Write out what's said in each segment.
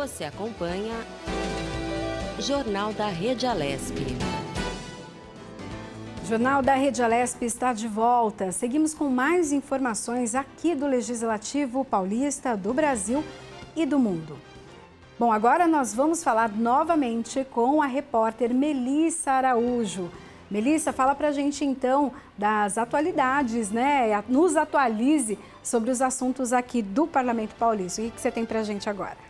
Você acompanha Jornal da Rede Alesp. Jornal da Rede Alesp está de volta. Seguimos com mais informações aqui do Legislativo Paulista, do Brasil e do mundo. Bom, agora nós vamos falar novamente com a repórter Melissa Araújo. Melissa, fala pra gente então das atualidades, né? Nos atualize sobre os assuntos aqui do Parlamento Paulista. O que você tem pra gente agora?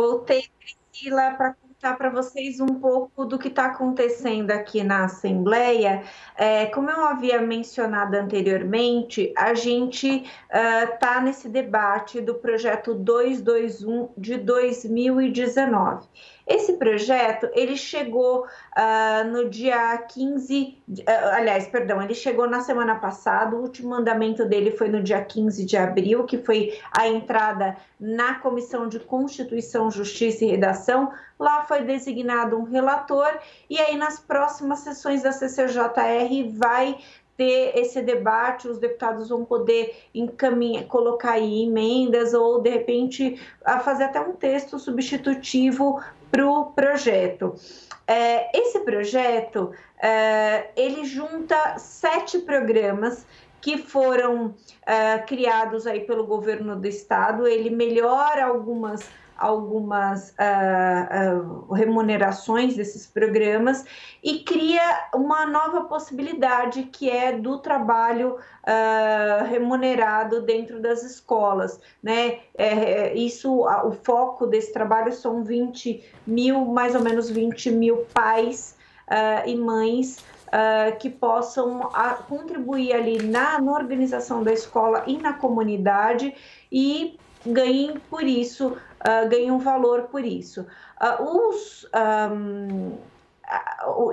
Voltei, Priscila, para contar para vocês um pouco do que está acontecendo aqui na Assembleia. É, como eu havia mencionado anteriormente, a gente está uh, nesse debate do projeto 221 de 2019. Esse projeto, ele chegou uh, no dia 15, uh, aliás, perdão, ele chegou na semana passada, o último mandamento dele foi no dia 15 de abril, que foi a entrada na Comissão de Constituição, Justiça e Redação. Lá foi designado um relator, e aí nas próximas sessões da CCJR vai ter esse debate, os deputados vão poder encaminhar, colocar aí emendas ou de repente fazer até um texto substitutivo para o projeto. É, esse projeto é, ele junta sete programas que foram é, criados aí pelo governo do estado. Ele melhora algumas algumas uh, uh, remunerações desses programas e cria uma nova possibilidade que é do trabalho uh, remunerado dentro das escolas, né? É, é, isso, o foco desse trabalho são 20 mil, mais ou menos 20 mil pais e mães Uh, que possam a, contribuir ali na, na, organização da escola e na comunidade e ganhem por isso, uh, ganhem um valor por isso. Uh, os. Um,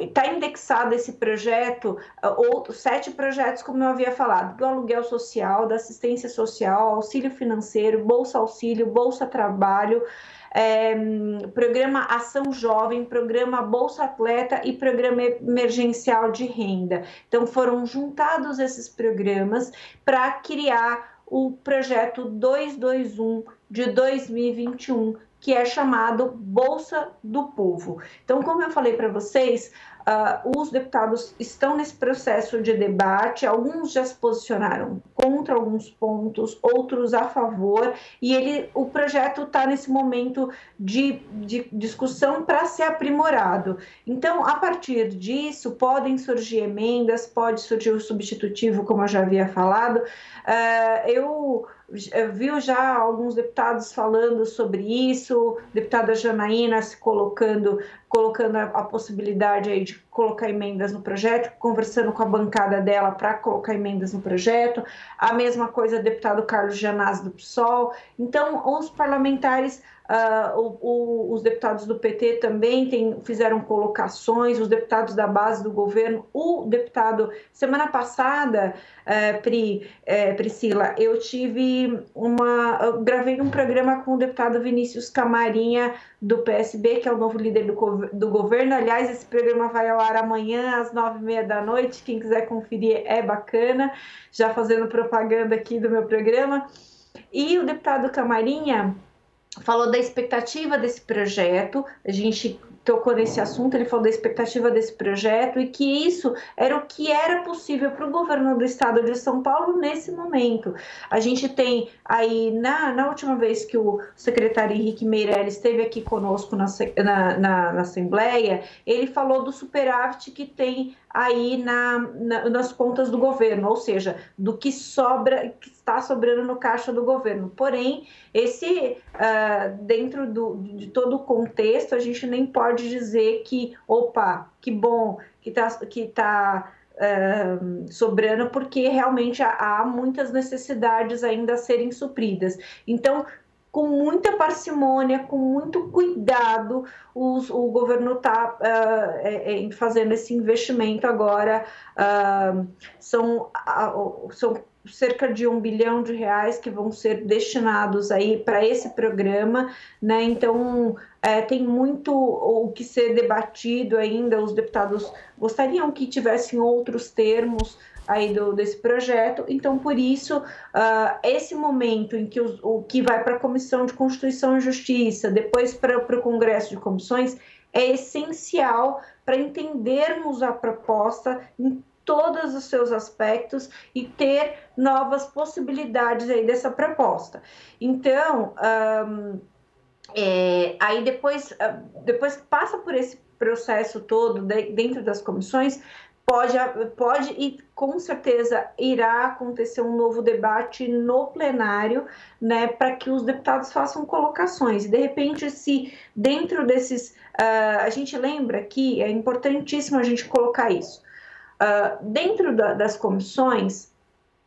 está indexado esse projeto, ou sete projetos, como eu havia falado, do aluguel social, da assistência social, auxílio financeiro, Bolsa Auxílio, Bolsa Trabalho, é, programa Ação Jovem, programa Bolsa Atleta e programa emergencial de renda. Então, foram juntados esses programas para criar o projeto 221 de 2021, que é chamado Bolsa do Povo. Então, como eu falei para vocês, uh, os deputados estão nesse processo de debate, alguns já se posicionaram contra alguns pontos, outros a favor, e ele, o projeto está nesse momento de, de discussão para ser aprimorado. Então, a partir disso, podem surgir emendas, pode surgir o substitutivo, como eu já havia falado. Uh, eu viu já alguns deputados falando sobre isso, deputada Janaína se colocando, colocando a, possibilidade aí de colocar emendas no projeto, conversando com a bancada dela para colocar emendas no projeto, a mesma coisa deputado Carlos Janaz do PSOL. Então, os parlamentares Uh, o, o, os deputados do PT também tem, fizeram colocações, os deputados da base do governo. O deputado, semana passada, uh, Pri, uh, Priscila, eu tive uma. Eu gravei um programa com o deputado Vinícius Camarinha, do PSB, que é o novo líder do, do governo. Aliás, esse programa vai ao ar amanhã, às nove e meia da noite. Quem quiser conferir é bacana, já fazendo propaganda aqui do meu programa. E o deputado Camarinha falou da expectativa desse projeto, a gente tocou nesse assunto, ele falou da expectativa desse projeto e que isso era o que era possível para o governo do estado de São Paulo nesse momento. A gente tem aí, na, na última vez que o secretário Henrique Meirelles esteve aqui conosco na, na, na, na Assembleia, ele falou do superávit que tem aí na, na, nas contas do governo, ou seja, do que sobra, que está sobrando no caixa do governo. Porém, esse uh, dentro do, de todo o contexto, a gente nem pode dizer que, opa, que bom que está que tá, uh, sobrando, porque realmente há, há muitas necessidades ainda a serem supridas. Então, com muita parcimônia, com muito cuidado, os, o governo está uh, é, é, fazendo esse investimento agora. Uh, são, uh, são cerca de um bilhão de reais que vão ser destinados aí para esse programa, né? Então é, tem muito o que ser debatido ainda. Os deputados gostariam que tivessem outros termos aí do, desse projeto. Então, por isso, uh, esse momento em que o, o que vai para a Comissão de Constituição e Justiça, depois para o Congresso de Comissões, é essencial para entendermos a proposta em todos os seus aspectos e ter novas possibilidades aí dessa proposta. Então, um, é, aí depois, ah, depois que passa por esse processo todo de, dentro das comissões, pode, pode e com certeza irá acontecer um novo debate no plenário, né, para que os deputados façam colocações. E de repente, se dentro desses, uh, a gente lembra que é importantíssimo a gente colocar isso. Uh, dentro da, das comissões,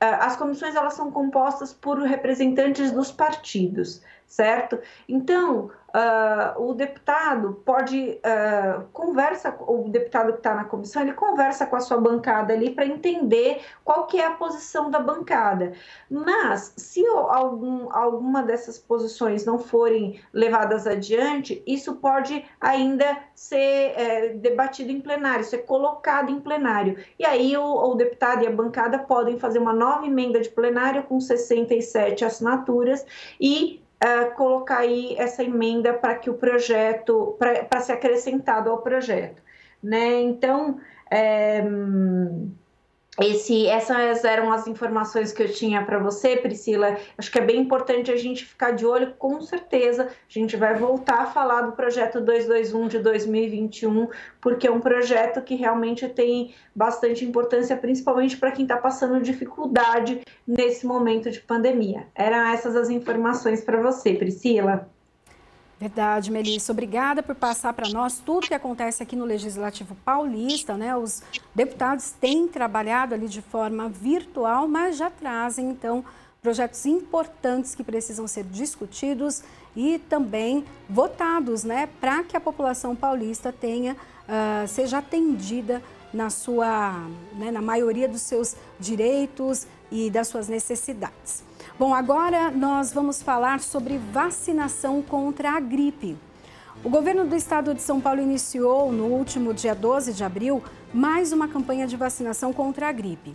uh, as comissões elas são compostas por representantes dos partidos, certo? Então, Uh, o deputado pode uh, conversa, o deputado que está na comissão, ele conversa com a sua bancada ali para entender qual que é a posição da bancada. Mas se algum, alguma dessas posições não forem levadas adiante, isso pode ainda ser é, debatido em plenário, ser colocado em plenário. E aí o, o deputado e a bancada podem fazer uma nova emenda de plenário com 67 assinaturas e uh, colocar aí essa emenda para que o projeto, para ser acrescentado ao projeto. Né? Então, é, esse, essas eram as informações que eu tinha para você, Priscila. Acho que é bem importante a gente ficar de olho, com certeza. A gente vai voltar a falar do projeto 221 de 2021, porque é um projeto que realmente tem bastante importância, principalmente para quem está passando dificuldade nesse momento de pandemia. Eram essas as informações para você, Priscila. Verdade, Melissa. Obrigada por passar para nós tudo que acontece aqui no Legislativo Paulista. Né? Os deputados têm trabalhado ali de forma virtual, mas já trazem, então, projetos importantes que precisam ser discutidos e também votados, né? Para que a população paulista tenha, uh, seja atendida na sua, né, na maioria dos seus direitos e das suas necessidades. Bom, agora nós vamos falar sobre vacinação contra a gripe. O governo do estado de São Paulo iniciou no último dia 12 de abril mais uma campanha de vacinação contra a gripe.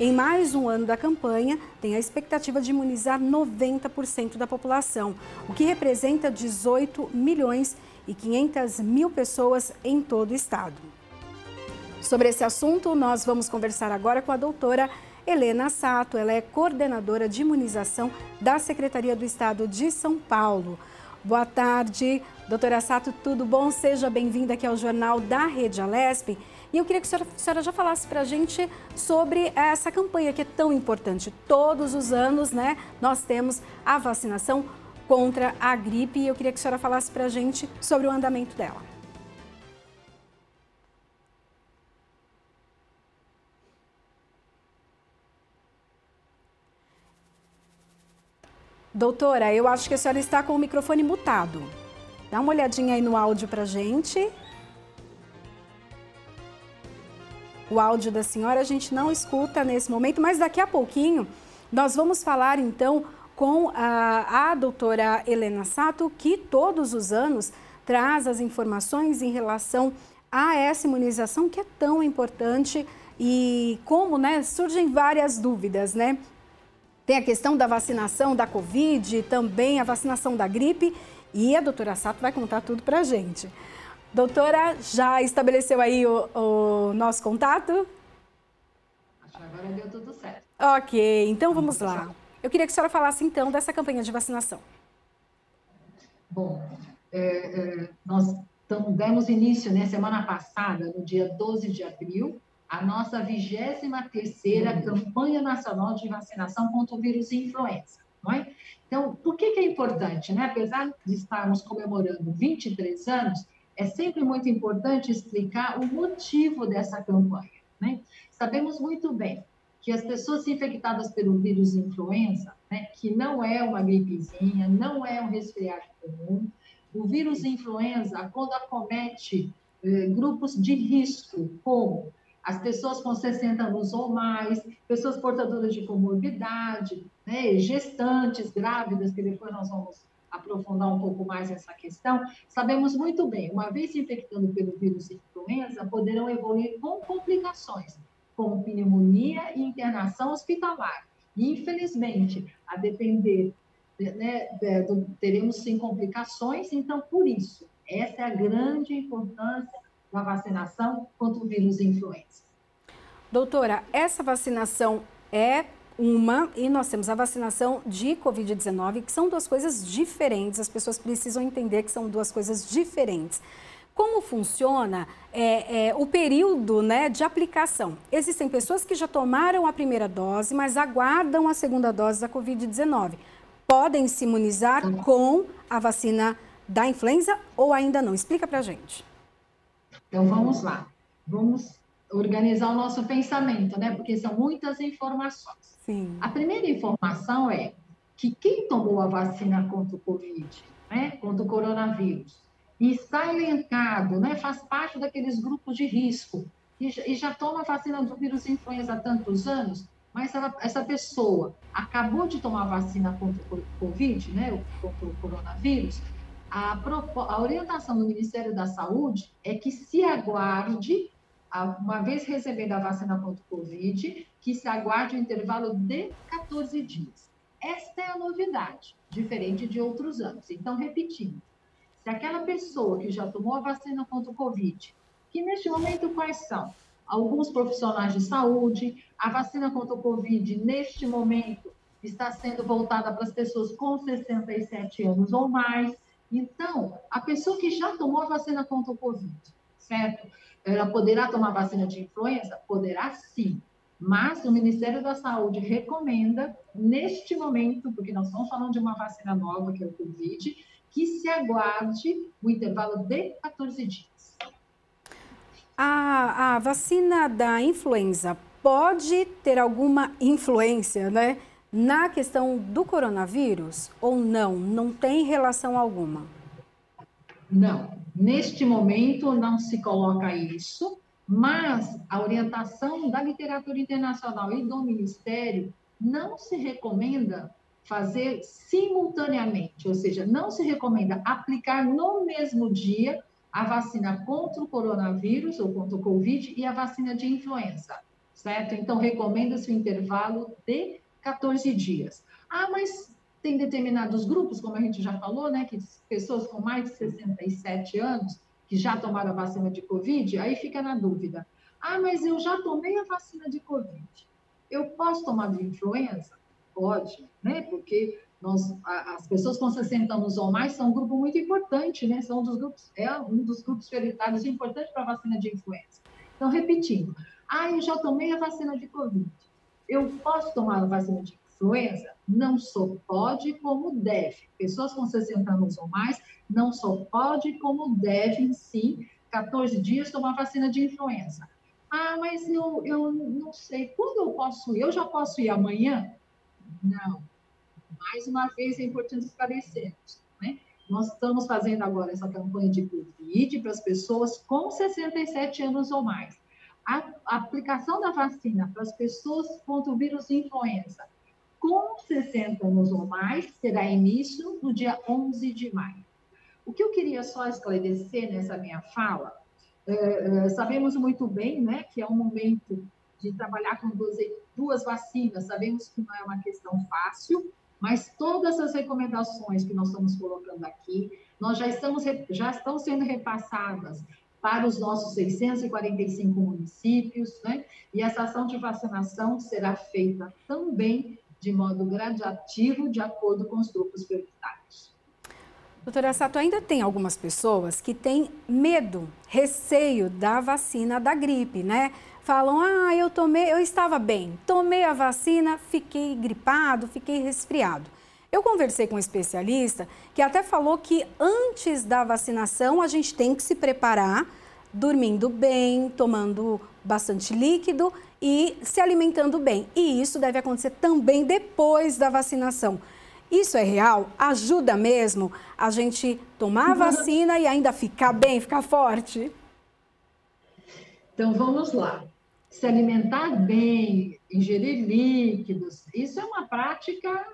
Em mais um ano da campanha, tem a expectativa de imunizar 90% da população, o que representa 18 milhões e 500 mil pessoas em todo o estado. Sobre esse assunto, nós vamos conversar agora com a doutora Helena Sato, ela é coordenadora de imunização da Secretaria do Estado de São Paulo. Boa tarde, doutora Sato, tudo bom? Seja bem-vinda aqui ao Jornal da Rede Alesp. E eu queria que a senhora, a senhora já falasse para a gente sobre essa campanha que é tão importante. Todos os anos, né, nós temos a vacinação contra a gripe e eu queria que a senhora falasse para a gente sobre o andamento dela. Doutora, eu acho que a senhora está com o microfone mutado. Dá uma olhadinha aí no áudio para gente. O áudio da senhora a gente não escuta nesse momento, mas daqui a pouquinho nós vamos falar então com a, a doutora Helena Sato, que todos os anos traz as informações em relação a essa imunização que é tão importante e como né, surgem várias dúvidas, né? Tem a questão da vacinação da Covid, também a vacinação da gripe e a doutora Sato vai contar tudo para a gente. Doutora, já estabeleceu aí o, o nosso contato? Acho que agora deu tudo certo. Ok, então vamos lá. Eu queria que a senhora falasse então dessa campanha de vacinação. Bom, é, é, nós tamo, demos início, né, semana passada, no dia 12 de abril, a nossa 23ª campanha nacional de vacinação contra o vírus influenza, não é? Então, por que, que é importante, né? Apesar de estarmos comemorando 23 anos, é sempre muito importante explicar o motivo dessa campanha, né? Sabemos muito bem que as pessoas infectadas pelo vírus influenza, né, que não é uma gripezinha, não é um resfriado comum, o vírus influenza, quando acomete eh, grupos de risco, como as pessoas com 60 anos ou mais, pessoas portadoras de comorbidade, né, gestantes, grávidas, que depois nós vamos aprofundar um pouco mais essa questão, sabemos muito bem, uma vez se infectando pelo vírus influenza, poderão evoluir com complicações, como pneumonia e internação hospitalar. E, infelizmente, a depender, né, teremos sim complicações, então, por isso, essa é a grande importância da vacinação contra o vírus influenza. Doutora, essa vacinação é uma e nós temos a vacinação de Covid-19, que são duas coisas diferentes. As pessoas precisam entender que são duas coisas diferentes. Como funciona é, é, o período né, de aplicação? Existem pessoas que já tomaram a primeira dose, mas aguardam a segunda dose da Covid-19. Podem se imunizar com a vacina da influenza ou ainda não? Explica para gente. Então vamos lá. Vamos organizar o nosso pensamento, né? Porque são muitas informações. Sim. A primeira informação é que quem tomou a vacina contra o Covid, né, contra o coronavírus, e está elencado, né, faz parte daqueles grupos de risco, e já, toma a vacina do vírus influenza há tantos anos, mas ela, essa pessoa acabou de tomar a vacina contra o Covid, né, contra o coronavírus, a, a orientação do Ministério da Saúde é que se aguarde uma vez recebendo a vacina contra o Covid, que se aguarde um intervalo de 14 dias. Esta é a novidade, diferente de outros anos. Então, repetindo, se aquela pessoa que já tomou a vacina contra o Covid, que neste momento quais são? Alguns profissionais de saúde, a vacina contra o Covid, neste momento, está sendo voltada para as pessoas com 67 anos ou mais. Então, a pessoa que já tomou a vacina contra o Covid, certo? Ela poderá tomar vacina de influenza? Poderá sim. Mas o Ministério da Saúde recomenda, neste momento, porque nós estamos falando de uma vacina nova, que é o Covid, que se aguarde o intervalo de 14 dias. A, a vacina da influenza pode ter alguma influência, né? Na questão do coronavírus ou não? Não tem relação alguma? Não, Neste momento, não se coloca isso, mas a orientação da literatura internacional e do Ministério não se recomenda fazer simultaneamente, ou seja, não se recomenda aplicar no mesmo dia a vacina contra o coronavírus ou contra o Covid e a vacina de influenza, certo? Então, recomenda-se o intervalo de 14 dias. Ah, mas tem determinados grupos, como a gente já falou, né, que pessoas com mais de 67 anos que já tomaram a vacina de Covid, aí fica na dúvida. Ah, mas eu já tomei a vacina de Covid. Eu posso tomar de influenza? Pode, né? Porque nós, as pessoas com 60 anos ou mais são um grupo muito importante, né? São um dos grupos, é um dos grupos prioritários importantes para a vacina de influenza. Então, repetindo. Ah, eu já tomei a vacina de Covid. Eu posso tomar vacina de influenza? Não só pode, como deve. Pessoas com 60 anos ou mais não só pode, como devem, sim, 14 dias tomar vacina de influenza. Ah, mas eu, eu não sei. Quando eu posso ir? Eu já posso ir amanhã? Não. Mais uma vez é importante esclarecermos. Né? Nós estamos fazendo agora essa campanha de Covid para as pessoas com 67 anos ou mais. A aplicação da vacina para as pessoas contra o vírus influenza com 60 anos ou mais será início no dia 11 de maio. O que eu queria só esclarecer nessa minha fala, é, é, sabemos muito bem né, que é um momento de trabalhar com duas, duas vacinas, sabemos que não é uma questão fácil, mas todas as recomendações que nós estamos colocando aqui, nós já estamos já estão sendo repassadas para os nossos 645 municípios, né? E essa ação de vacinação será feita também de modo gradativo, de acordo com os grupos prioritários. Doutora Sato, ainda tem algumas pessoas que têm medo, receio da vacina da gripe, né? Falam, ah, eu tomei, eu estava bem, tomei a vacina, fiquei gripado, fiquei resfriado. Eu conversei com um especialista que até falou que antes da vacinação a gente tem que se preparar dormindo bem, tomando bastante líquido e se alimentando bem. E isso deve acontecer também depois da vacinação. Isso é real? Ajuda mesmo a gente tomar a vacina e ainda ficar bem, ficar forte? Então vamos lá. se alimentar bem, ingerir líquidos, isso é uma prática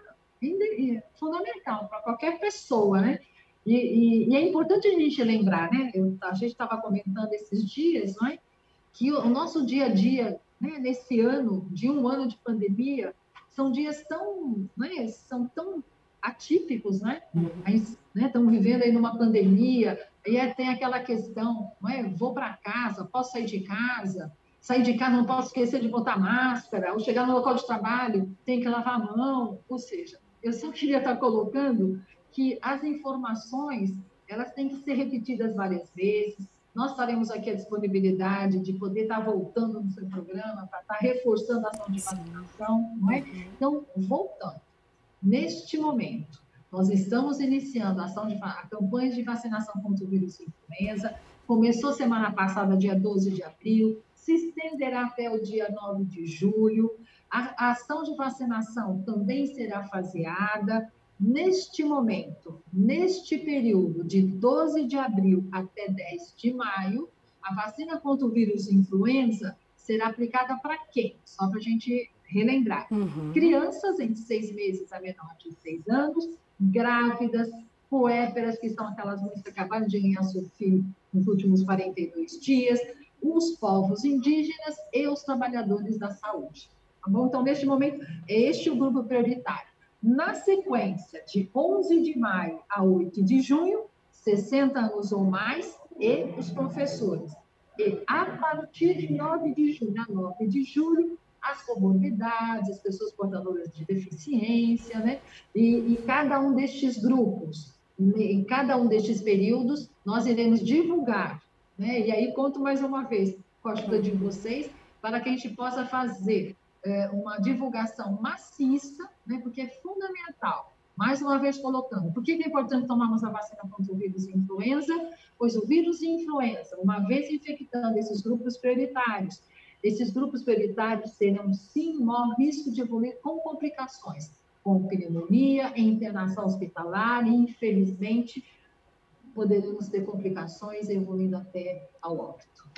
fundamental para qualquer pessoa, né? E, e, e, é importante a gente lembrar, né? Eu, a gente estava comentando esses dias, não é? Que o, o nosso dia a dia, né, nesse ano, de um ano de pandemia, são dias tão, né, são tão atípicos, né? Estamos né, vivendo aí numa pandemia, e é, tem aquela questão, não é? Vou para casa, posso sair de casa, sair de casa não posso esquecer de botar máscara, ou chegar no local de trabalho, tem que lavar a mão, ou seja, eu só queria estar colocando que as informações elas têm que ser repetidas várias vezes. Nós estaremos aqui à disponibilidade de poder estar voltando no seu programa para estar reforçando a ação de vacinação, não é? Então, voltando. Neste momento, nós estamos iniciando a, ação de, a campanha de vacinação contra o vírus influenza. Começou semana passada, dia 12 de abril, se estenderá até o dia 9 de julho. A, a ação de vacinação também será faseada. Neste momento, neste período de 12 de abril até 10 de maio, a vacina contra o vírus influenza será aplicada para quem? Só para a gente relembrar. Uhum. Crianças entre seis meses a menor de seis anos, grávidas, puérperas, que são aquelas mães que acabaram de ganhar seu filho nos últimos 42 dias, os povos indígenas e os trabalhadores da saúde. Tá bom? Então, neste momento, é este o grupo prioritário. Na sequência, de 11 de maio a 8 de junho, 60 anos ou mais, e os professores. E a partir de 9 de junho a 9 de julho, as comorbidades, as pessoas portadoras de deficiência, né? E, e cada um destes grupos, em cada um destes períodos, nós iremos divulgar, né? E aí conto mais uma vez com a ajuda de vocês, para que a gente possa fazer é, uma divulgação maciça, né? Porque é fundamental mais uma vez colocando, por que é importante tomarmos a vacina contra o vírus influenza? Pois o vírus influenza, uma vez infectando esses grupos prioritários, esses grupos prioritários terão, sim, maior risco de evoluir com complicações, com pneumonia, internação hospitalar e, infelizmente, poderemos ter complicações evoluindo até ao óbito.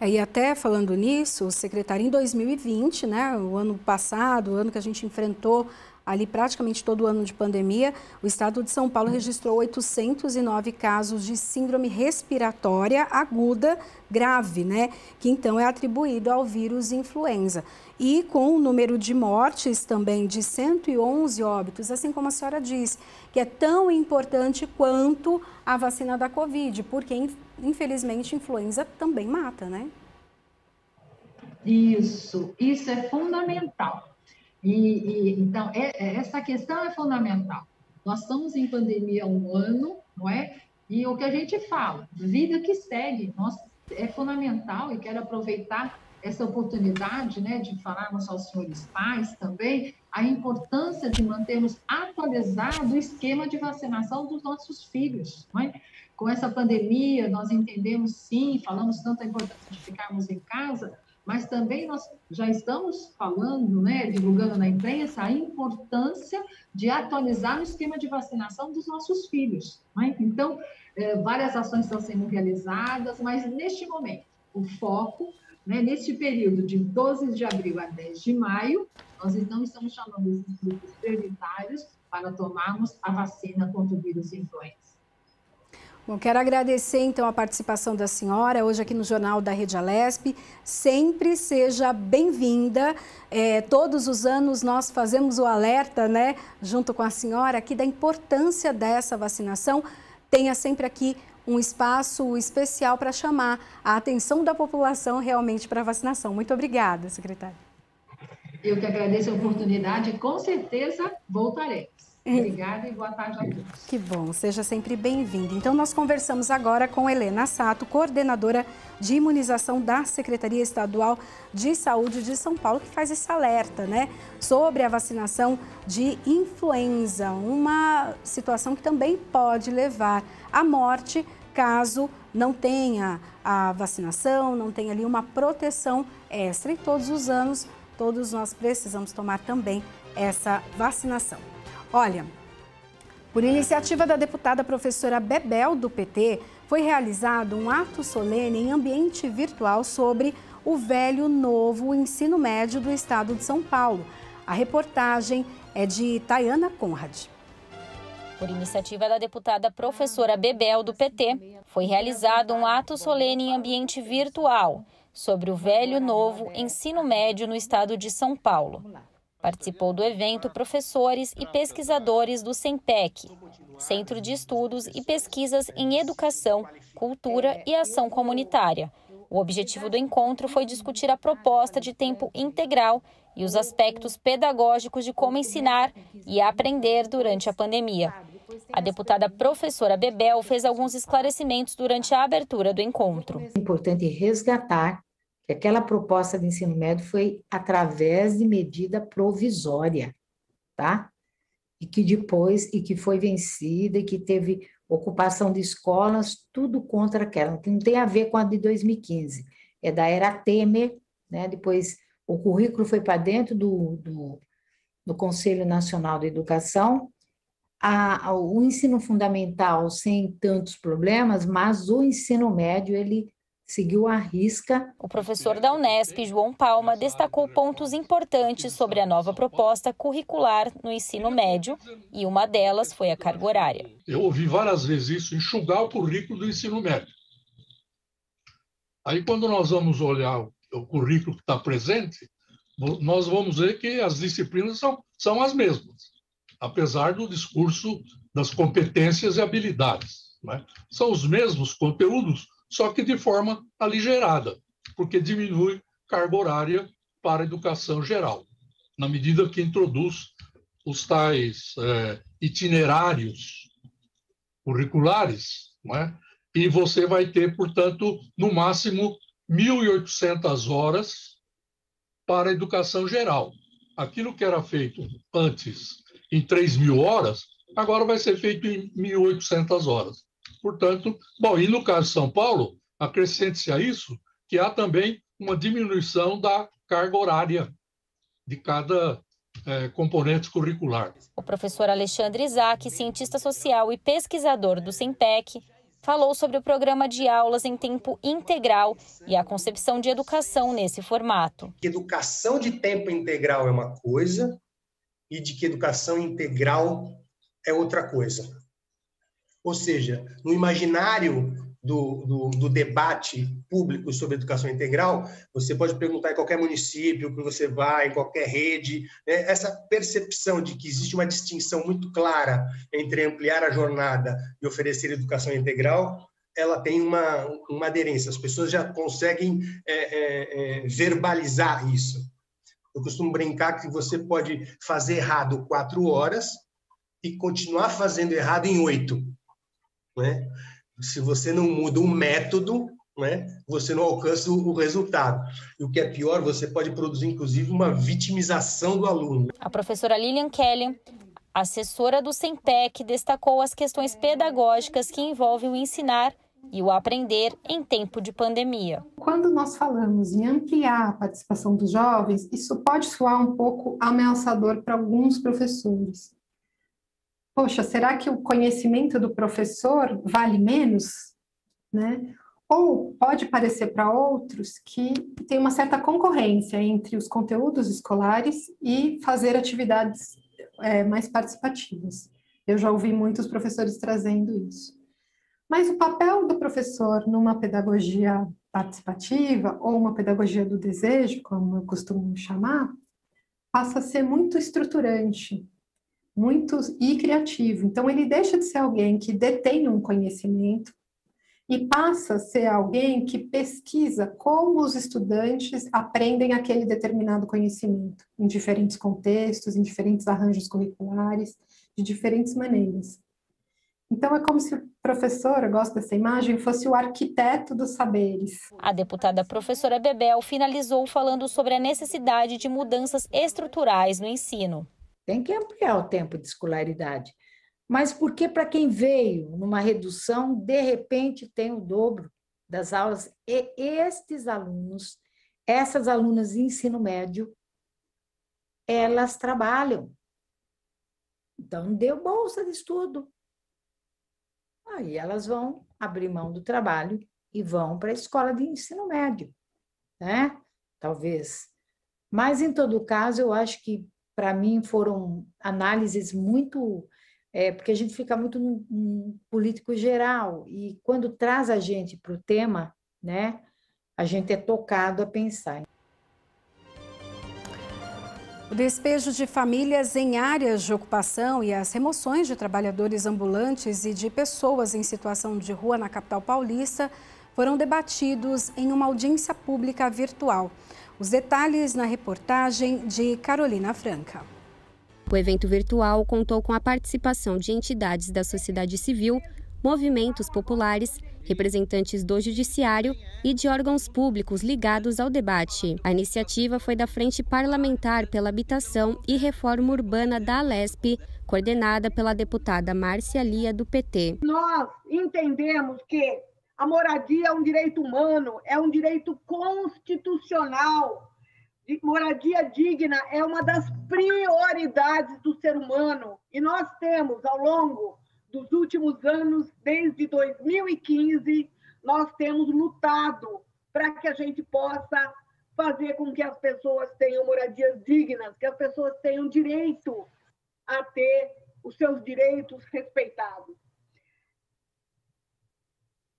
É, e até falando nisso, secretário, em 2020, né, o ano passado, o ano que a gente enfrentou ali praticamente todo o ano de pandemia, o estado de São Paulo registrou 809 casos de síndrome respiratória aguda grave, né? Que então é atribuído ao vírus influenza. E com o número de mortes também de 111 óbitos, assim como a senhora disse, que é tão importante quanto a vacina da Covid, porque infelizmente influenza também mata, né? Isso, isso é fundamental. E, e então, é, é, essa questão é fundamental. Nós estamos em pandemia há um ano, não é? E o que a gente fala, vida que segue, nós, é fundamental e quero aproveitar essa oportunidade né, de falarmos aos senhores pais também a importância de mantermos atualizado o esquema de vacinação dos nossos filhos. Não é? Com essa pandemia, nós entendemos sim, falamos tanto a importância de ficarmos em casa, mas também nós já estamos falando, né, divulgando na imprensa a importância de atualizar o esquema de vacinação dos nossos filhos. Né? Então, é, várias ações estão sendo realizadas, mas neste momento, o foco, né, neste período de 12 de abril a 10 de maio, nós então estamos chamando esses grupos prioritários para tomarmos a vacina contra o vírus influenza. Bom, quero agradecer então a participação da senhora hoje aqui no Jornal da Rede Alesp. Sempre seja bem-vinda. É, todos os anos nós fazemos o alerta, né, junto com a senhora, aqui da importância dessa vacinação. Tenha sempre aqui um espaço especial para chamar a atenção da população realmente para a vacinação. Muito obrigada, secretária. Eu que agradeço a oportunidade e com certeza voltarei. Obrigada e boa tarde a todos. Que bom, seja sempre bem-vindo. Então, nós conversamos agora com Helena Sato, coordenadora de imunização da Secretaria Estadual de Saúde de São Paulo, que faz esse alerta, né, sobre a vacinação de influenza, uma situação que também pode levar à morte caso não tenha a vacinação, não tenha ali uma proteção extra. E todos os anos, todos nós precisamos tomar também essa vacinação. Olha, por iniciativa da deputada professora Bebel, do PT, foi realizado um ato solene em ambiente virtual sobre o velho novo ensino médio do estado de São Paulo. A reportagem é de Tayana Conrad. Por iniciativa da deputada professora Bebel, do PT, foi realizado um ato solene em ambiente virtual sobre o velho novo ensino médio no estado de São Paulo. Participou do evento professores e pesquisadores do SEMPEC, Centro de Estudos e Pesquisas em Educação, Cultura e Ação Comunitária. O objetivo do encontro foi discutir a proposta de tempo integral e os aspectos pedagógicos de como ensinar e aprender durante a pandemia. A deputada professora Bebel fez alguns esclarecimentos durante a abertura do encontro. É importante resgatar que aquela proposta de ensino médio foi através de medida provisória, tá? E que depois, e que foi vencida, e que teve ocupação de escolas, tudo contra aquela, que não tem a ver com a de 2015, é da era Temer, né? Depois o currículo foi para dentro do, do, do, Conselho Nacional de Educação, a, o ensino fundamental sem tantos problemas, mas o ensino médio, ele seguiu a risca. O professor da Unesp, João Palma, destacou pontos importantes sobre a nova proposta curricular no ensino médio e uma delas foi a carga horária. Eu ouvi várias vezes isso, enxugar o currículo do ensino médio. Aí, quando nós vamos olhar o currículo que está presente, nós vamos ver que as disciplinas são, são as mesmas, apesar do discurso das competências e habilidades. Né? São os mesmos conteúdos, só que de forma aligerada, porque diminui carga horária para a educação geral, na medida que introduz os tais é, itinerários curriculares, é? e você vai ter, portanto, no máximo 1.800 horas para a educação geral. Aquilo que era feito antes em 3 mil horas, agora vai ser feito em 1.800 horas. Portanto, bom, e no caso de São Paulo, acrescente-se a isso que há também uma diminuição da carga horária de cada é, componente curricular. O professor Alexandre Isaac, cientista social e pesquisador do SIMPEC, falou sobre o programa de aulas em tempo integral e a concepção de educação nesse formato. Educação de tempo integral é uma coisa e de que educação integral é outra coisa. Ou seja, no imaginário do, do, do, debate público sobre educação integral, você pode perguntar em qualquer município que você vai, em qualquer rede, né? essa percepção de que existe uma distinção muito clara entre ampliar a jornada e oferecer educação integral, ela tem uma, uma aderência, as pessoas já conseguem é, é, é, verbalizar isso. Eu costumo brincar que você pode fazer errado quatro horas e continuar fazendo errado em oito. Né? se você não muda o método, né, você não alcança o resultado. E o que é pior, você pode produzir, inclusive, uma vitimização do aluno. A professora Lilian Kelly, assessora do SEMPEC, destacou as questões pedagógicas que envolvem o ensinar e o aprender em tempo de pandemia. Quando nós falamos em ampliar a participação dos jovens, isso pode soar um pouco ameaçador para alguns professores poxa, será que o conhecimento do professor vale menos? Né? Ou pode parecer para outros que tem uma certa concorrência entre os conteúdos escolares e fazer atividades é, mais participativas. Eu já ouvi muitos professores trazendo isso. Mas o papel do professor numa pedagogia participativa ou uma pedagogia do desejo, como eu costumo chamar, passa a ser muito estruturante, muito e criativo. Então ele deixa de ser alguém que detém um conhecimento e passa a ser alguém que pesquisa como os estudantes aprendem aquele determinado conhecimento em diferentes contextos, em diferentes arranjos curriculares, de diferentes maneiras. Então é como se o professor, eu gosto dessa imagem, fosse o arquiteto dos saberes. A deputada professora Bebel finalizou falando sobre a necessidade de mudanças estruturais no ensino. Tem que ampliar o tempo de escolaridade. Mas por que para quem veio numa redução, de repente tem o dobro das aulas? E estes alunos, essas alunas de ensino médio, elas trabalham. Então, deu bolsa de estudo. Aí elas vão abrir mão do trabalho e vão para a escola de ensino médio. né? Talvez. Mas, em todo caso, eu acho que, para mim, foram análises muito. É, porque a gente fica muito num político geral, e quando traz a gente para o tema, né, a gente é tocado a pensar. O despejo de famílias em áreas de ocupação e as remoções de trabalhadores ambulantes e de pessoas em situação de rua na capital paulista foram debatidos em uma audiência pública virtual. Os detalhes na reportagem de Carolina Franca. O evento virtual contou com a participação de entidades da sociedade civil, movimentos populares, representantes do Judiciário e de órgãos públicos ligados ao debate. A iniciativa foi da Frente Parlamentar pela Habitação e Reforma Urbana da Alesp, coordenada pela deputada Márcia Lia, do PT. Nós entendemos que a moradia é um direito humano, é um direito constitucional. Moradia digna é uma das prioridades do ser humano. E nós temos, ao longo dos últimos anos, desde 2015, nós temos lutado para que a gente possa fazer com que as pessoas tenham moradias dignas, que as pessoas tenham direito a ter os seus direitos respeitados.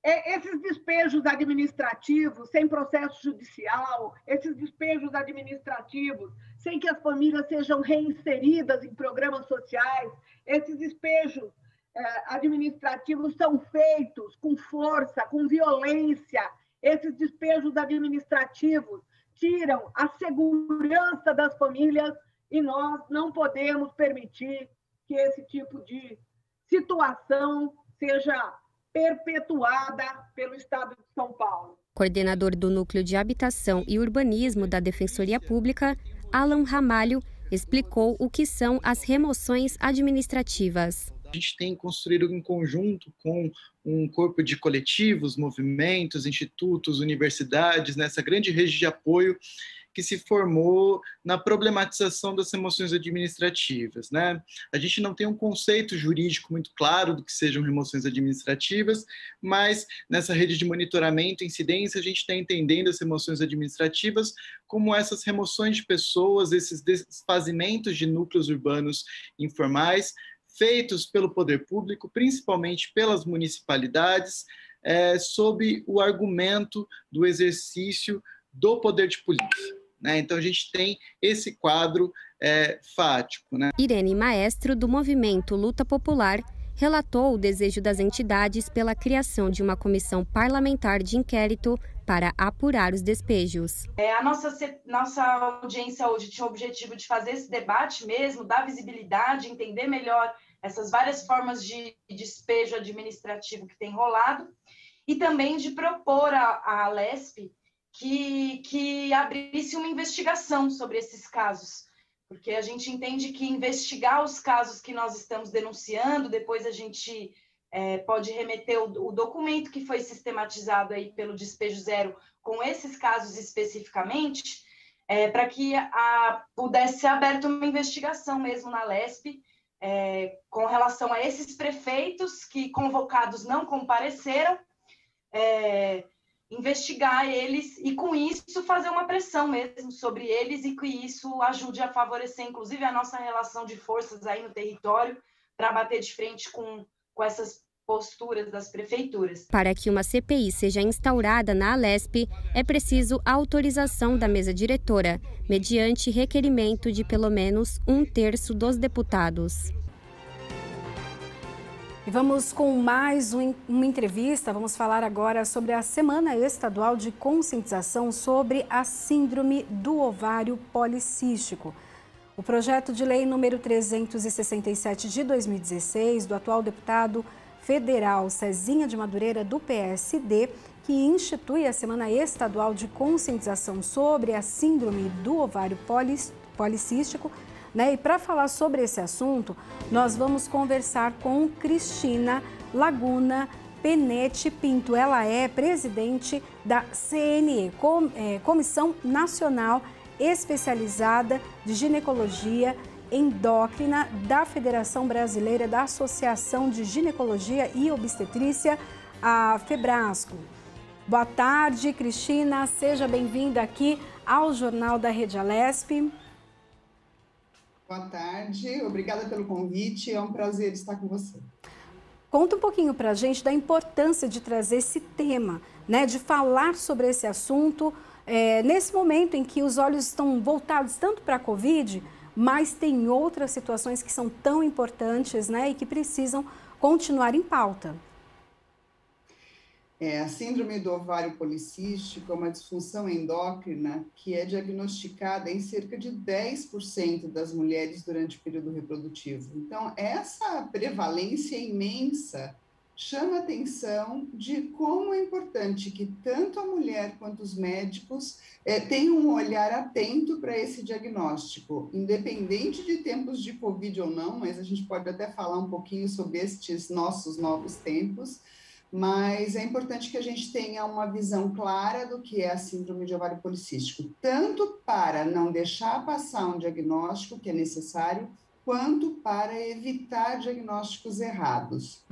É, esses despejos administrativos, sem processo judicial, esses despejos administrativos, sem que as famílias sejam reinseridas em programas sociais, esses despejos eh, administrativos são feitos com força, com violência. Esses despejos administrativos tiram a segurança das famílias e nós não podemos permitir que esse tipo de situação seja perpetuada pelo Estado de São Paulo. Coordenador do Núcleo de Habitação e Urbanismo da Defensoria Pública, Alan Ramalho, explicou o que são as remoções administrativas a gente tem construído em conjunto com um corpo de coletivos, movimentos, institutos, universidades, nessa grande rede de apoio que se formou na problematização das remoções administrativas. Né? A gente não tem um conceito jurídico muito claro do que sejam remoções administrativas, mas nessa rede de monitoramento e incidência, a gente está entendendo as remoções administrativas como essas remoções de pessoas, esses desfazimentos de núcleos urbanos informais, feitos pelo poder público, principalmente pelas municipalidades, é, sob o argumento do exercício do poder de polícia. Né? Então, a gente tem esse quadro é, fático. Né? Irene Maestro, do movimento Luta Popular, relatou o desejo das entidades pela criação de uma comissão parlamentar de inquérito para apurar os despejos. É, a nossa, nossa audiência hoje tinha o objetivo de fazer esse debate mesmo, dar visibilidade, entender melhor essas várias formas de despejo administrativo que tem rolado, e também de propor à, Lesp que, que abrisse uma investigação sobre esses casos, porque a gente entende que investigar os casos que nós estamos denunciando, depois a gente é, pode remeter o, o, documento que foi sistematizado aí pelo Despejo Zero com esses casos especificamente, é, para que a, pudesse ser aberta uma investigação mesmo na LESP é, com relação a esses prefeitos que convocados não compareceram, é, investigar eles e, com isso, fazer uma pressão mesmo sobre eles e que isso ajude a favorecer, inclusive, a nossa relação de forças aí no território para bater de frente com, com essas posturas das prefeituras. Para que uma CPI seja instaurada na Alesp, é preciso a autorização da mesa diretora, mediante requerimento de pelo menos um terço dos deputados. E vamos com mais um, uma entrevista. Vamos falar agora sobre a Semana Estadual de Conscientização sobre a Síndrome do Ovário Policístico. O projeto de lei número 367 de 2016, do atual deputado federal Cezinha de Madureira, do PSD, que institui a Semana Estadual de Conscientização sobre a Síndrome do Ovário Policístico, né? E para falar sobre esse assunto, nós vamos conversar com Cristina Laguna Penete Pinto. Ela é presidente da CNE, é, Comissão Nacional Especializada de Ginecologia Endócrina da Federação Brasileira da Associação de Ginecologia e Obstetrícia, a Febrasco. Boa tarde, Cristina. Seja bem-vinda aqui ao Jornal da Rede Alesp. Boa tarde, obrigada pelo convite. É um prazer estar com você. Conta um pouquinho para a gente da importância de trazer esse tema, né, de falar sobre esse assunto é, nesse momento em que os olhos estão voltados tanto para a Covid, mas tem outras situações que são tão importantes né, e que precisam continuar em pauta. É, a síndrome do ovário policístico é uma disfunção endócrina que é diagnosticada em cerca de 10% das mulheres durante o período reprodutivo. Então, essa prevalência imensa chama atenção de como é importante que tanto a mulher quanto os médicos é, tenham um olhar atento para esse diagnóstico, independente de tempos de Covid ou não, mas a gente pode até falar um pouquinho sobre estes nossos novos tempos, mas é importante que a gente tenha uma visão clara do que é a síndrome de ovário policístico, tanto para não deixar passar um diagnóstico que é necessário, quanto para evitar diagnósticos errados.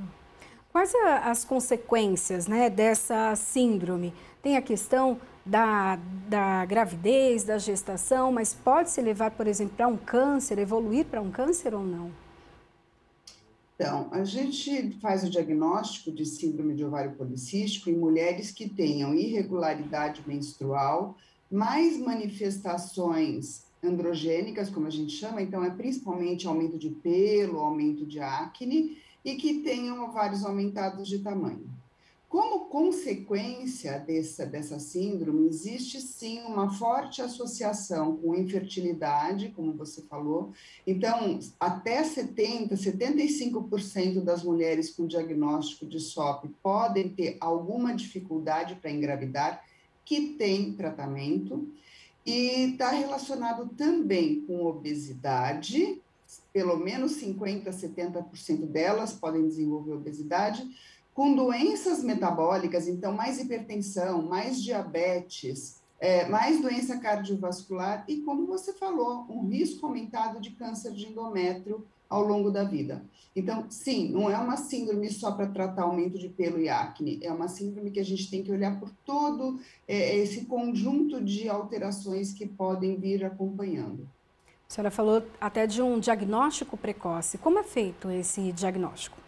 Quais as consequências né, dessa síndrome? Tem a questão da, da gravidez, da gestação, mas pode se levar, por exemplo, para um câncer, evoluir para um câncer ou não? Então, a gente faz o diagnóstico de síndrome de ovário policístico em mulheres que tenham irregularidade menstrual, mais manifestações androgênicas, como a gente chama, então é principalmente aumento de pelo, aumento de acne, e que tenham ovários aumentados de tamanho. Como consequência dessa, dessa síndrome, existe sim uma forte associação com infertilidade, como você falou. Então, até 70%, 75% das mulheres com diagnóstico de SOP podem ter alguma dificuldade para engravidar, que tem tratamento. E está relacionado também com obesidade, pelo menos 50%, 70% delas podem desenvolver obesidade, com doenças metabólicas, então mais hipertensão, mais diabetes, é, mais doença cardiovascular e, como você falou, um risco aumentado de câncer de endométrio ao longo da vida. Então, sim, não é uma síndrome só para tratar aumento de pelo e acne, é uma síndrome que a gente tem que olhar por todo é, esse conjunto de alterações que podem vir acompanhando. A senhora falou até de um diagnóstico precoce. Como é feito esse diagnóstico?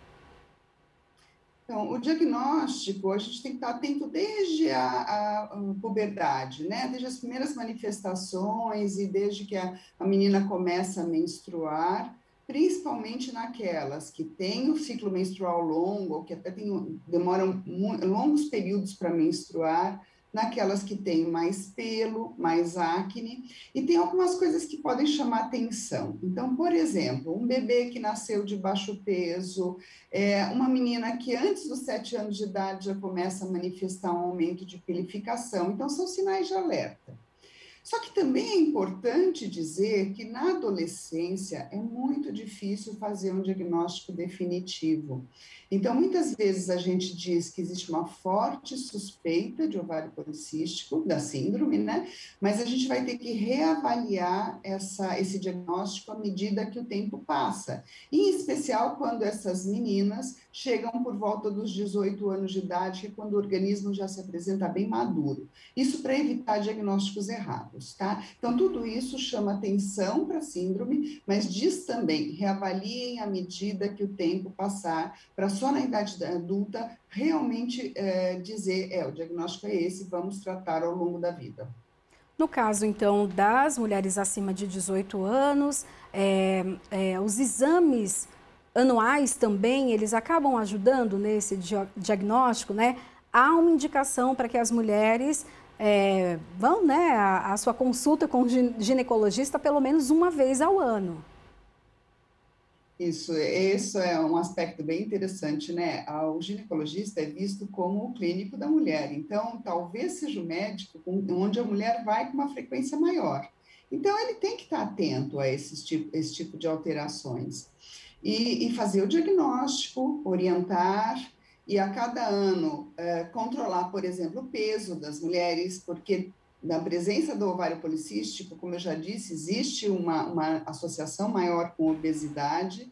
Então, o diagnóstico, a gente tem que estar atento desde a, a, puberdade, né? Desde as primeiras manifestações e desde que a, a menina começa a menstruar, principalmente naquelas que têm o ciclo menstrual longo, ou que até tem, demoram longos períodos para menstruar, naquelas que têm mais pelo, mais acne, e tem algumas coisas que podem chamar atenção. Então, por exemplo, um bebê que nasceu de baixo peso, é, uma menina que antes dos sete anos de idade já começa a manifestar um aumento de pelificação, então são sinais de alerta. Só que também é importante dizer que na adolescência é muito difícil fazer um diagnóstico definitivo. Então, muitas vezes a gente diz que existe uma forte suspeita de ovário policístico, da síndrome, né? Mas a gente vai ter que reavaliar essa, esse diagnóstico à medida que o tempo passa. Em especial quando essas meninas chegam por volta dos 18 anos de idade, que é quando o organismo já se apresenta bem maduro. Isso para evitar diagnósticos errados, tá? Então, tudo isso chama atenção para a síndrome, mas diz também, reavaliem à medida que o tempo passar para só na idade adulta realmente é, dizer, é, o diagnóstico é esse, vamos tratar ao longo da vida. No caso, então, das mulheres acima de 18 anos, é, é, os exames anuais também, eles acabam ajudando nesse diagnóstico, né? Há uma indicação para que as mulheres é, vão, né, a, a sua consulta com o ginecologista pelo menos uma vez ao ano. Isso, isso é um aspecto bem interessante, né? O ginecologista é visto como o clínico da mulher, então talvez seja o médico onde a mulher vai com uma frequência maior. Então ele tem que estar atento a esse tipo, esse tipo de alterações e, e fazer o diagnóstico, orientar e a cada ano é, controlar, por exemplo, o peso das mulheres, porque da presença do ovário policístico, como eu já disse, existe uma, uma associação maior com obesidade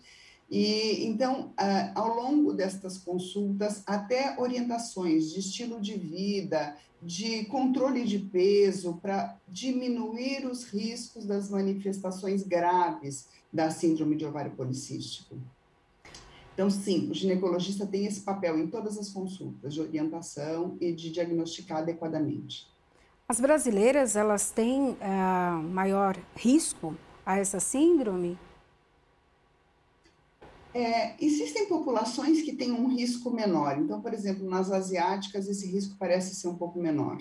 E então, ao longo destas consultas, até orientações de estilo de vida, de controle de peso, para diminuir os riscos das manifestações graves da síndrome de ovário policístico. Então, sim, o ginecologista tem esse papel em todas as consultas de orientação e de diagnosticar adequadamente. As brasileiras, elas têm uh, maior risco a essa síndrome? É, existem populações que têm um risco menor. Então, por exemplo, nas asiáticas, esse risco parece ser um pouco menor.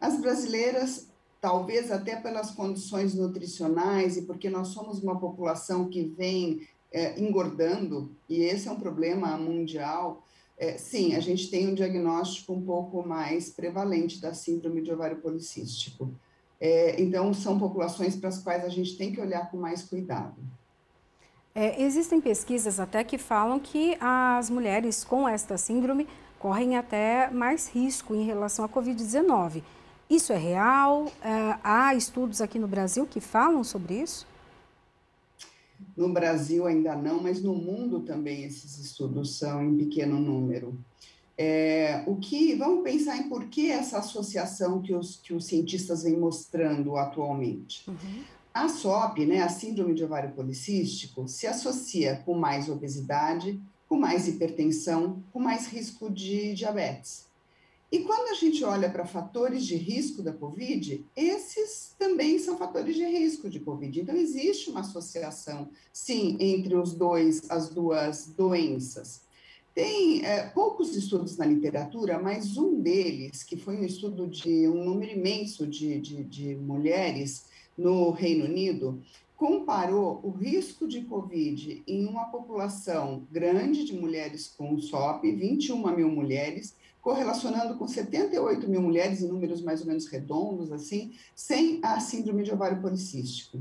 As brasileiras, talvez até pelas condições nutricionais e porque nós somos uma população que vem é, engordando, e esse é um problema mundial, é, sim, a gente tem um diagnóstico um pouco mais prevalente da síndrome de ovário policístico. É, então, são populações para as quais a gente tem que olhar com mais cuidado. É, existem pesquisas até que falam que as mulheres com esta síndrome correm até mais risco em relação à Covid-19. Isso é real? É, há estudos aqui no Brasil que falam sobre isso? No Brasil ainda não, mas no mundo também esses estudos são em pequeno número. É, o que vamos pensar em por que essa associação que os, que os cientistas vêm mostrando atualmente. Uhum. A SOP, né, a síndrome de ovário policístico, se associa com mais obesidade, com mais hipertensão, com mais risco de diabetes. E quando a gente olha para fatores de risco da COVID, esses também são fatores de risco de COVID. Então, existe uma associação, sim, entre os dois, as duas doenças. Tem é, poucos estudos na literatura, mas um deles, que foi um estudo de um número imenso de, de, de mulheres, no Reino Unido, comparou o risco de Covid em uma população grande de mulheres com SOP, 21 mil mulheres, correlacionando com 78 mil mulheres, em números mais ou menos redondos, assim, sem a síndrome de ovário policístico.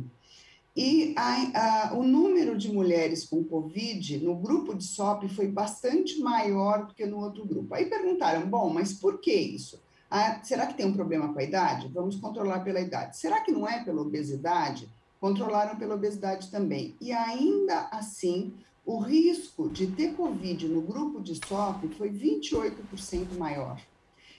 E a, a, o número de mulheres com Covid no grupo de SOP foi bastante maior do que no outro grupo. Aí perguntaram, bom, mas por que isso? Ah, será que tem um problema com a idade? Vamos controlar pela idade. Será que não é pela obesidade? Controlaram pela obesidade também. E ainda assim, o risco de ter Covid no grupo de SOP foi 28% maior.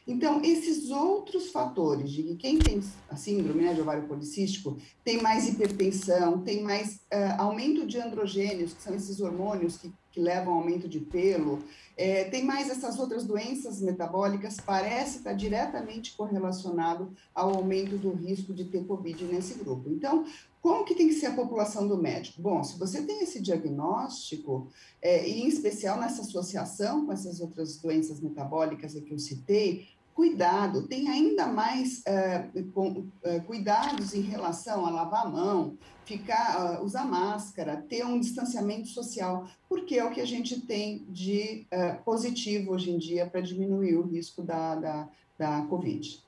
Então, esses outros fatores de que quem tem a síndrome né, de ovário policístico tem mais hipertensão, tem mais uh, aumento de androgênios, que são esses hormônios que, que levam ao aumento de pelo, é, tem mais essas outras doenças metabólicas, parece estar diretamente correlacionado ao aumento do risco de ter Covid nesse grupo. Então, como que tem que ser a população do médico? Bom, se você tem esse diagnóstico, é, e em especial nessa associação com essas outras doenças metabólicas que eu citei, cuidado, tem ainda mais uh, com, uh, cuidados em relação a lavar a mão, ficar, uh, usar máscara, ter um distanciamento social, porque é o que a gente tem de positivo hoje em dia para diminuir o risco da, da, da Covid.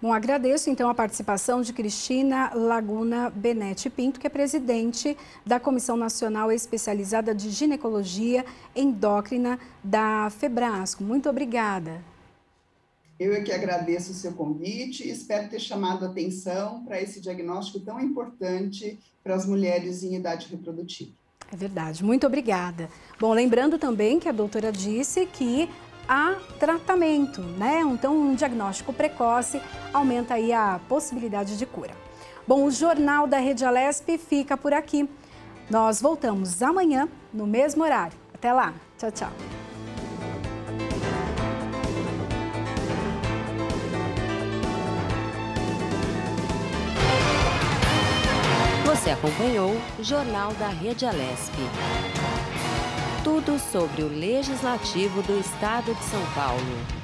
Bom, agradeço então a participação de Cristina Laguna Benete Pinto, que é presidente da Comissão Nacional Especializada de Ginecologia Endócrina da Febrasco. Muito obrigada. Eu é que agradeço o seu convite e espero ter chamado atenção para esse diagnóstico tão importante para as mulheres em idade reprodutiva. É verdade, muito obrigada. Bom, lembrando também que a doutora disse que há tratamento, né? Então, um diagnóstico precoce aumenta aí a possibilidade de cura. Bom, o Jornal da Rede Alesp fica por aqui. Nós voltamos amanhã no mesmo horário. Até lá. Tchau, tchau. Você acompanhou Jornal da Rede Alesp. Tudo sobre o Legislativo do Estado de São Paulo.